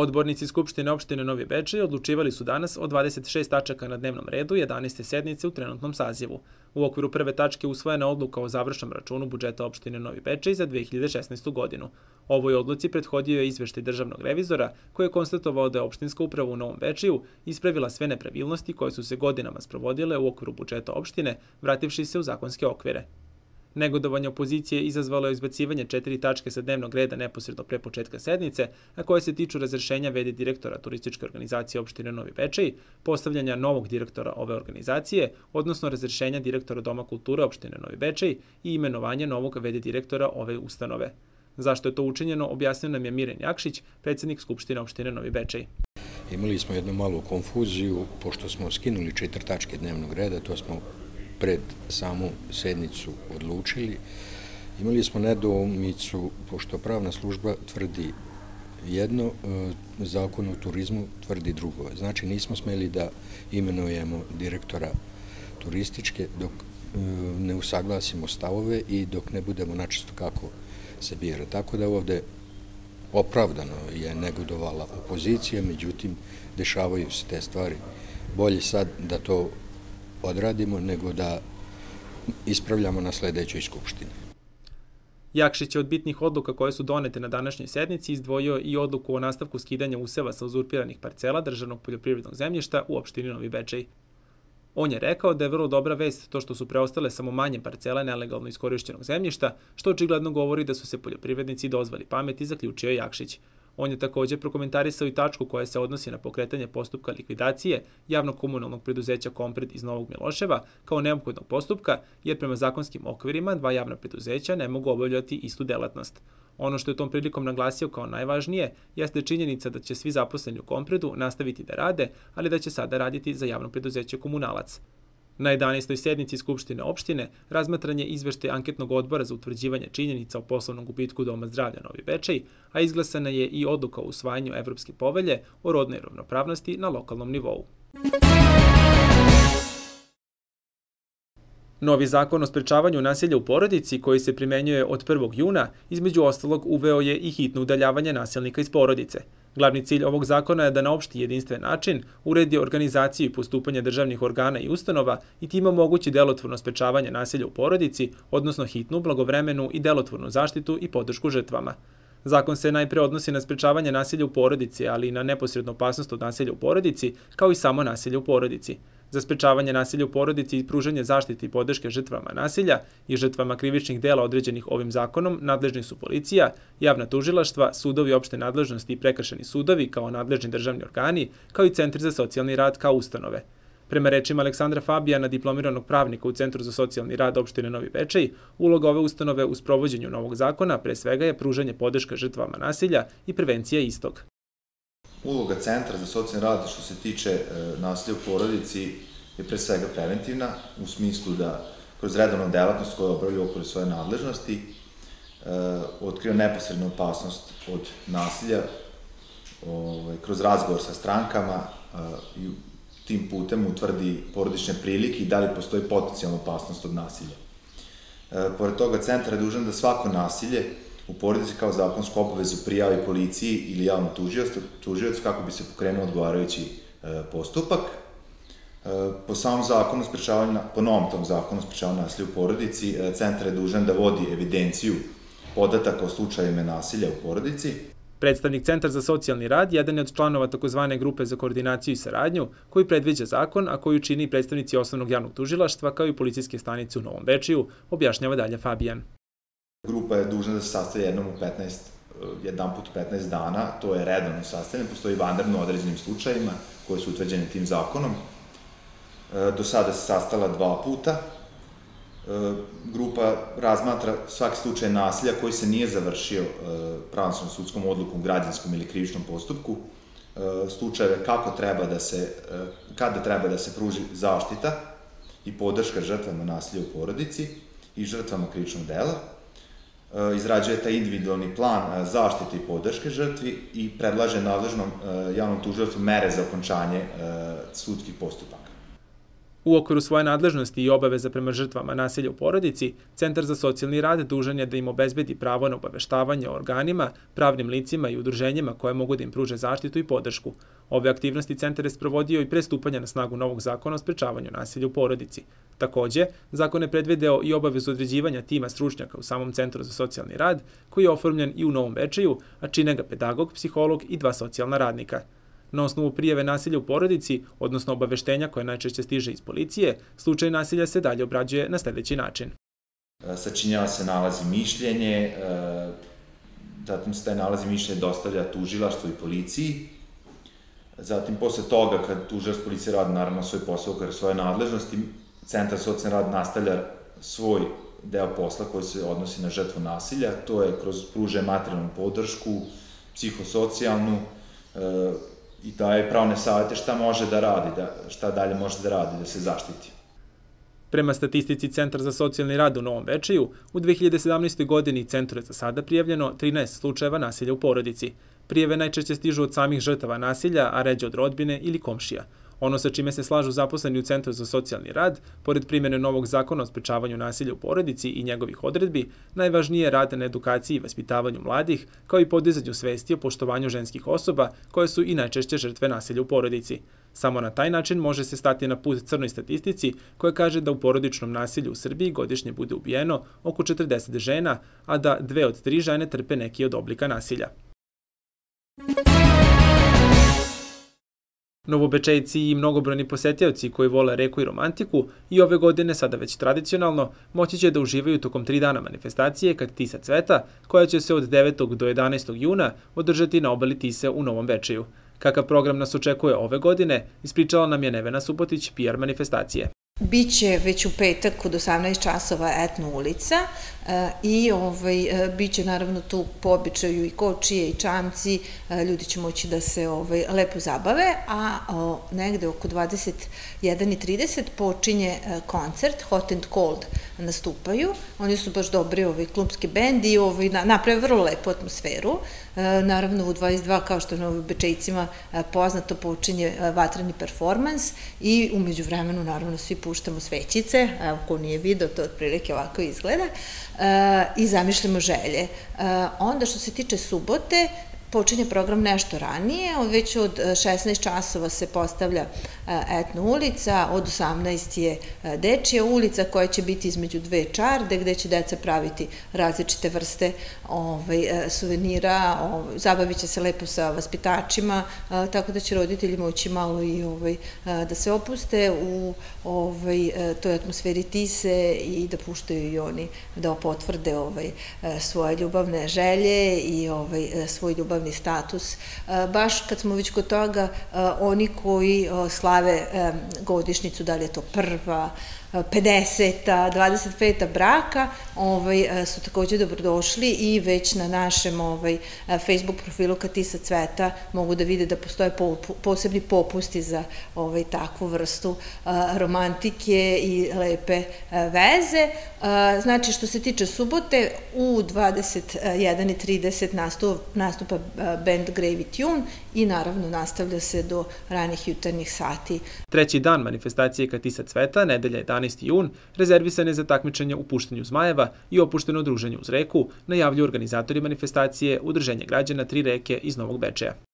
Odbornici Skupštine opštine Novi Bečej odlučivali su danas o 26 tačaka na dnevnom redu 11. sednice u trenutnom sazivu. U okviru prve tačke usvojena odluka o završnom računu budžeta opštine Novi Bečej za 2016. godinu. Ovoj odluci prethodio je izveštaj državnog revizora koji je konstatovao da je opštinska uprava u Novom Bečeju ispravila sve nepravilnosti koje su se godinama sprovodile u okviru budžeta opštine, vrativši se u zakonske okvire. Negodovanje opozicije izazvalo je izbacivanje četiri tačke sa dnevnog reda neposredno pre početka sednice, a koje se tiču razrešenja vede direktora turističke organizacije opštine Novi Bečej, postavljanja novog direktora ove organizacije, odnosno razrešenja direktora Doma kulture opštine Novi Bečej i imenovanje novog vede direktora ove ustanove. Zašto je to učinjeno, objasnio nam je Miren Jakšić, predsednik Skupštine opštine Novi Bečej. Imali smo jednu malu konfuziju, pošto smo skinuli četiri tačke dnevnog reda, to smo pred samu sednicu odlučili. Imali smo nedoumicu, pošto pravna služba tvrdi jedno, e, zakon o turizmu tvrdi drugo. Znači nismo smeli da imenujemo direktora turističke dok e, ne usaglasimo stavove i dok ne budemo načisto kako se bira. Tako da ovde opravdano je negodovala opozicija, međutim dešavaju se te stvari. Bolje sad da to odradimo, nego da ispravljamo na sledećoj skupštini. Jakšić je od bitnih odluka koje su donete na današnjoj sednici izdvojio i odluku o nastavku skidanja useva sa uzurpiranih parcela državnog poljoprivrednog zemljišta u opštini Novi Bečej. On je rekao da je vrlo dobra vest to što su preostale samo manje parcele nelegalno iskorišćenog zemljišta, što očigledno govori da su se poljoprivrednici dozvali pameti, zaključio Jakšić. On je takođe prokomentarisao i tačku koja se odnosi na pokretanje postupka likvidacije javnog komunalnog preduzeća Kompred iz Novog Miloševa kao neophodnog postupka, jer prema zakonskim okvirima dva javna preduzeća ne mogu obavljati istu delatnost. Ono što je tom prilikom naglasio kao najvažnije jeste činjenica da će svi zaposleni u Kompredu nastaviti da rade, ali da će sada raditi za javno preduzeće Komunalac. Na 11. sednici Skupštine opštine razmatranje izvešte anketnog odbora za utvrđivanje činjenica o poslovnom gubitku Doma zdravlja Novi Bečej, a izglasana je i odluka o usvajanju Evropske povelje o rodnoj ravnopravnosti na lokalnom nivou. Novi zakon o sprečavanju nasilja u porodici, koji se primenjuje od 1. juna, između ostalog uveo je i hitno udaljavanje nasilnika iz porodice – Glavni cilj ovog zakona je da na opšti jedinstven način uredi organizaciju i postupanje državnih organa i ustanova i tim omogući delotvorno sprečavanje nasilja u porodici, odnosno hitnu, blagovremenu i delotvornu zaštitu i podršku žrtvama. Zakon se najpre odnosi na sprečavanje nasilja u porodici, ali i na neposrednu opasnost od nasilja u porodici, kao i samo nasilje u porodici za sprečavanje nasilja u porodici i pružanje zaštite i podrške žrtvama nasilja i žrtvama krivičnih dela određenih ovim zakonom nadležni su policija, javna tužilaštva, sudovi opšte nadležnosti i prekršeni sudovi kao nadležni državni organi, kao i centri za socijalni rad kao ustanove. Prema rečima Aleksandra Fabijana, diplomiranog pravnika u Centru za socijalni rad opštine Novi Bečej, uloga ove ustanove u sprovođenju novog zakona pre svega je pružanje podrška žrtvama nasilja i prevencija istog. Uloga Centra za socijalni rad što se tiče e, nasilja u porodici je pre svega preventivna, u smislu da kroz redovnu delatnost koju obravlja okolo svoje nadležnosti e, otkrio neposrednu opasnost od nasilja ovaj, kroz razgovor sa strankama e, i tim putem utvrdi porodične prilike i da li postoji potencijalna opasnost od nasilja. Pored toga, centar je dužan da svako nasilje u porodici kao zakonsku obavezu prijavi policiji ili javno tužioc kako bi se pokrenuo odgovarajući e, postupak. E, po samom zakonu sprečavanja, po novom tom zakonu sprečavanja nasilja u porodici, e, centar je dužan da vodi evidenciju podataka o slučajima nasilja u porodici. Predstavnik Centar za socijalni rad jedan je od članova takozvane grupe za koordinaciju i saradnju koji predviđa zakon, a koju čini predstavnici osnovnog javnog tužilaštva kao i policijske stanice u Novom Bečiju, objašnjava dalje Fabijan. Grupa je dužna da se sastaje jednom u 15, eh, jedan put 15 dana, to je redovno sastavljeno, postoji vanredno određenim slučajima koji su utvrđeni tim zakonom. Eh, do sada se sastala dva puta. Eh, grupa razmatra svaki slučaj nasilja koji se nije završio pravnosnom sudskom odlukom, građanskom ili krivičnom postupku, slučajeve kako treba da se, kada treba da se pruži zaštita i podrška žrtvama nasilja u porodici i žrtvama krivičnog dela, izrađuje taj individualni plan e, zaštite i podrške žrtvi i predlaže nadležnom e, javnom tužilaštvu mere za okončanje sudskih postupaka. U okviru svoje nadležnosti i obaveza prema žrtvama nasilja u porodici, Centar za socijalni rad dužan je da im obezbedi pravo na obaveštavanje organima, pravnim licima i udruženjima koje mogu da im pruže zaštitu i podršku. Ove aktivnosti Centar je sprovodio i prestupanja na snagu novog zakona o sprečavanju nasilja u porodici. Takođe, zakon je predvideo i obavezu određivanja tima stručnjaka u samom Centru za socijalni rad, koji je oformljen i u Novom Bečeju, a čine ga pedagog, psiholog i dva socijalna radnika. Na osnovu prijeve nasilja u porodici, odnosno obaveštenja koje najčešće stiže iz policije, slučaj nasilja se dalje obrađuje na sledeći način. E, sačinjava se nalazi mišljenje, e, zatim se taj nalazi mišljenje dostavlja tužilaštvu i policiji, Zatim, posle toga, kad tužilaš policija radi naravno svoj posao kada svoje nadležnosti, Centar socijalni rad nastavlja svoj deo posla koji se odnosi na žrtvu nasilja, to je kroz pruže materijalnu podršku, psihosocijalnu, e, i daje pravne savete šta može da radi, da, šta dalje može da radi, da se zaštiti. Prema statistici Centra za socijalni rad u Novom Večeju, u 2017. godini centru je za sada prijavljeno 13 slučajeva nasilja u porodici. Prijeve najčešće stižu od samih žrtava nasilja, a ređe od rodbine ili komšija. Ono sa čime se slažu zaposleni u Centru za socijalni rad, pored primjene novog zakona o sprečavanju nasilja u porodici i njegovih odredbi, najvažnije je rad na edukaciji i vaspitavanju mladih, kao i podizanju svesti o poštovanju ženskih osoba koje su i najčešće žrtve nasilja u porodici. Samo na taj način može se stati na put crnoj statistici koja kaže da u porodičnom nasilju u Srbiji godišnje bude ubijeno oko 40 žena, a da dve od tri žene trpe neki od oblika nasilja. Novobečejci i mnogobrojni posetioci koji vole reku i romantiku i ove godine, sada već tradicionalno, moći će da uživaju tokom tri dana manifestacije kad Tisa cveta, koja će se od 9. do 11. juna održati na obali Tise u Novom Bečeju. Kakav program nas očekuje ove godine, ispričala nam je Nevena Subotić, PR manifestacije. Biće već u petak od 18 časova etno ulica i ovaj, e, biće naravno tu po običaju i kočije i čamci, e, ljudi će moći da se ovaj, lepo zabave, a o, negde oko 21.30 počinje koncert Hot and Cold nastupaju. Oni su baš dobri ovaj, klubski bend i ovaj, naprave vrlo lepu atmosferu. Naravno u 22 kao što je na Bečejcima poznato počinje vatreni performans i umeđu vremenu naravno svi puštamo svećice, evo ko nije video, to otprilike ovako izgleda, i zamišljamo želje. Onda što se tiče subote, počinje program nešto ranije, već od 16 e, časova se postavlja e, etno ulica, od 18 je e, dečija ulica koja će biti između dve čarde gde će deca praviti različite vrste ovaj, suvenira, ovaj, zabavit će se lepo sa vaspitačima, tako da će roditelji moći malo i ovaj, da se opuste u ovaj, toj atmosferi tise i da puštaju i oni da potvrde ovaj, svoje ljubavne želje i ovaj, svoj ljubavni državni status. E, baš kad smo već kod toga, e, oni koji e, slave godišnicu, da li je to prva, 50. 25. braka ovaj, su takođe dobrodošli i već na našem ovaj, Facebook profilu Katisa Cveta mogu da vide da postoje posebni popusti za ovaj, takvu vrstu romantike i lepe veze. Znači, što se tiče subote, u 21.30 nastupa, nastupa band Gravy Tune i naravno nastavlja se do ranih jutarnjih sati. Treći dan manifestacije Katisa Cveta, nedelja 11. jun, rezervisan je za takmičenje u puštenju zmajeva i opušteno druženje uz reku, najavlju organizatori manifestacije Udruženje građana Tri reke iz Novog Bečeja.